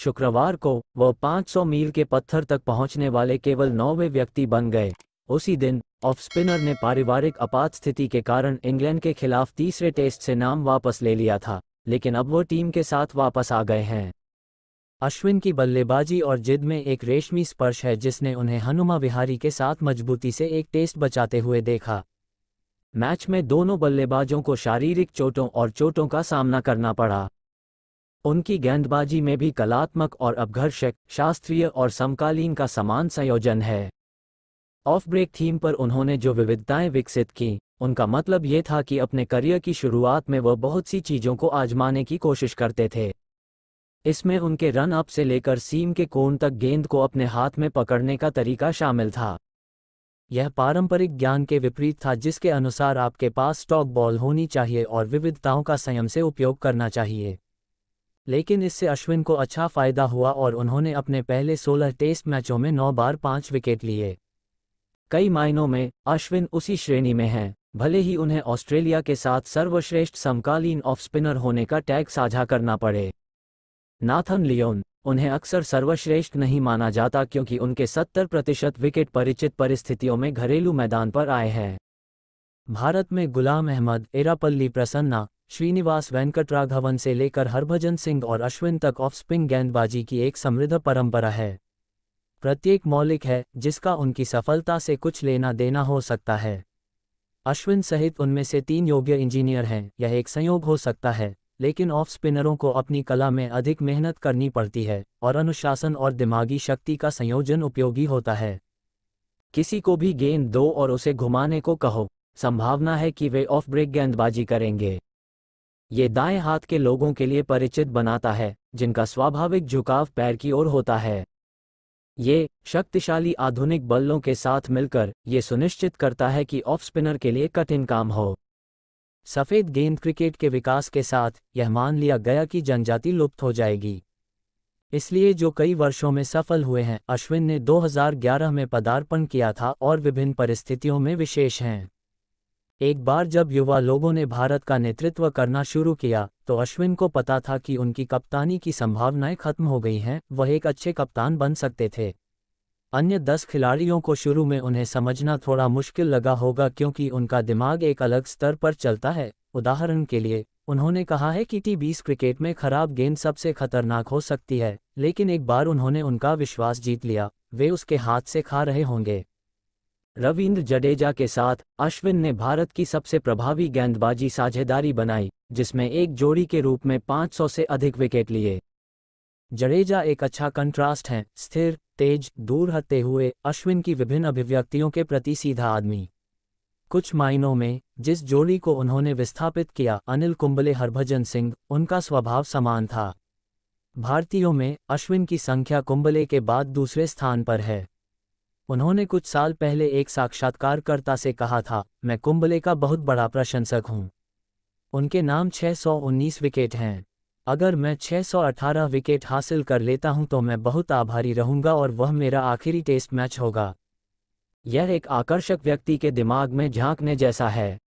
शुक्रवार को, वह 500 मील के पत्थर तक पहुँचने वाले केवल नौवे व्यक्ति बन गए। उसी दिन, ऑफ़ स्पिनर ने पारिवारिक आपात स्थिति के कारण इंग्लैंड के खिलाफ तीसरे टेस्ट से नाम वापस ले लिया था, लेकिन अब वो टीम के साथ वापस आ गए हैं। अश्विन की बल्लेबाजी और जिद में एक रेशमी स्पर्श है जिसने उन्हें हनुमा विहारी के साथ मजबूती से एक टेस्ट बचाते हुए देखा। मैच में दोनों बल्लेबाजों को शारीरिक चोटों और चोटों का सामना करना पड़ा। उनकी गेंदबाजी में भी कलात्मक और अपघर्षक शास्त्रीय और समकालीन का समान संयोजन है। ऑफ़ ब्रेक थीम पर उन्होंने जो विविधताएँ विकसित की, उनका मतलब ये था कि अपने करियर की शुरुआत में वह बहुत सी चीज़ों को आजमाने की कोशिश करते थे। इसमें उनके रन अप से लेकर सीम के कोण तक गेंद को अपने हाथ में पकड़ने का तरीका शामिल था। यह पारंपरिक ज्ञान के विपरीत था जिसके अनुसार आपके पास स्टॉक बॉल होनी चाहिए और विविधताओं का संयम से उपयोग करना चाहिए। लेकिन इससे अश्विन को अच्छा फ़ायदा हुआ और उन्होंने अपने पहले 16 टेस्ट मैचों में नौ बार पाँच विकेट लिए। कई मायनों में, अश्विन उसी श्रेणी में हैं, भले ही उन्हें ऑस्ट्रेलिया के साथ सर्वश्रेष्ठ समकालीन ऑफ़ स्पिनर होने का टैग साझा करना पड़े। नाथन लियोन, उन्हें अक्सर सर्वश्रेष्ठ नहीं माना जाता क्योंकि उनके 70 प्रतिशत विकेट परिचित परिस्थितियों में घरेलू मैदान पर आए हैं। भारत में गुलाम अहमद, एरापल्ली प्रसन्ना श्रीनिवास वेंकटराघवन से लेकर हरभजन सिंह और अश्विन तक ऑफ़ स्पिन गेंदबाजी की एक समृद्ध परंपरा है। प्रत्येक मौलिक है, जिसका उनकी सफलता से कुछ लेना देना हो सकता है। अश्विन सहित उनमें से तीन योग्य इंजीनियर हैं, यह एक संयोग हो सकता है, लेकिन ऑफ़ स्पिनरों को अपनी कला में अधिक मेहनत करनी पड़ती है, और अनुशासन और दिमागी शक्ति का संयोजन उपयोगी होता है। किसी को भी गेंद दो और उसे घुमाने को कहो, संभावना है कि वे ऑफ़ ब्रेक गेंदबाजी करेंगे। ये दाएँ हाथ के लोगों के लिए परिचित बनाता है, जिनका स्वाभाविक झुकाव पैर की ओर होता है। ये शक्तिशाली आधुनिक बल्लों के साथ मिलकर ये सुनिश्चित करता है कि ऑफ़ स्पिनर के लिए कठिन काम हो। सफ़ेद गेंद क्रिकेट के विकास के साथ यह मान लिया गया कि जनजाति लुप्त हो जाएगी। इसलिए जो कई वर्षों में सफल हुए हैं, अश्विन ने 2011 में पदार्पण किया था और विभिन्न परिस्थितियों में विशेष हैं। एक बार जब युवा लोगों ने भारत का नेतृत्व करना शुरू किया तो अश्विन को पता था कि उनकी कप्तानी की संभावनाएँ खत्म हो गई हैं, वह एक अच्छे कप्तान बन सकते थे। अन्य दस खिलाड़ियों को शुरू में उन्हें समझना थोड़ा मुश्किल लगा होगा क्योंकि उनका दिमाग एक अलग स्तर पर चलता है। उदाहरण के लिए, उन्होंने कहा है कि टी बीस क्रिकेट में खराब गेंद सबसे खतरनाक हो सकती है, लेकिन एक बार उन्होंने उनका विश्वास जीत लिया, वे उसके हाथ से खा रहे होंगे। रविंद्र जडेजा के साथ, अश्विन ने भारत की सबसे प्रभावी गेंदबाजी साझेदारी बनाई, जिसमें एक जोड़ी के रूप में 500 से अधिक विकेट लिए। जडेजा एक अच्छा कंट्रास्ट हैं, स्थिर, तेज, दूर हटते हुए, अश्विन की विभिन्न अभिव्यक्तियों के प्रति सीधा आदमी। कुछ मायनों में, जिस जोड़ी को उन्होंने विस्थापित किया, अनिल कुंबले, हरभजन सिंह, उनका स्वभाव समान था। भारतीयों में, अश्विन की संख्या कुंबले के बाद दूसरे स्थान पर है। उन्होंने कुछ साल पहले एक साक्षात्कारकर्ता से कहा था, मैं कुंबले का बहुत बड़ा प्रशंसक हूँ। उनके नाम 619 विकेट हैं। अगर मैं 618 विकेट हासिल कर लेता हूँ तो मैं बहुत आभारी रहूँगा और वह मेरा आखिरी टेस्ट मैच होगा। यह एक आकर्षक व्यक्ति के दिमाग में झांकने जैसा है।